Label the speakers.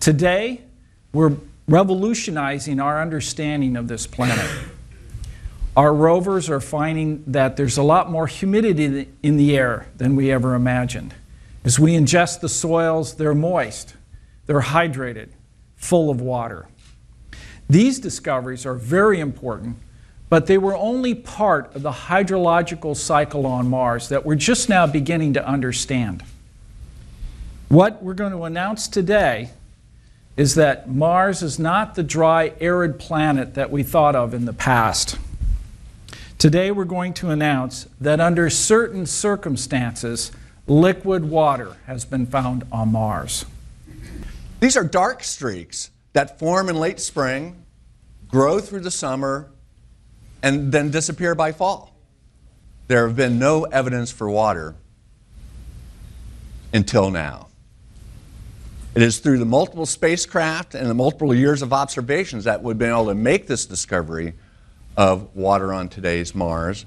Speaker 1: Today, we're revolutionizing our understanding of this planet. Our rovers are finding that there's a lot more humidity in the air than we ever imagined. As we ingest the soils, they're moist, they're hydrated, full of water. These discoveries are very important, but they were only part of the hydrological cycle on Mars that we're just now beginning to understand. What we're going to announce today is that Mars is not the dry, arid planet that we thought of in the past. Today, we're going to announce that under certain circumstances, liquid water has been found on Mars.
Speaker 2: These are dark streaks that form in late spring, grow through the summer, and then disappear by fall. There have been no evidence for water until now. It is through the multiple spacecraft and the multiple years of observations that we've been able to make this discovery of water on today's Mars.